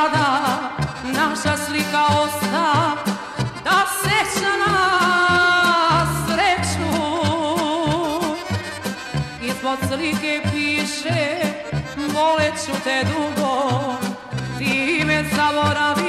tada naša slika osta da seća na sreću. Ispod slike piše voleću te dugo ti me zaboravi